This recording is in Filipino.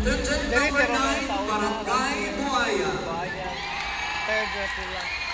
Contingent Dili number 9, Barangay Buaya. Buaya. Third dress nila.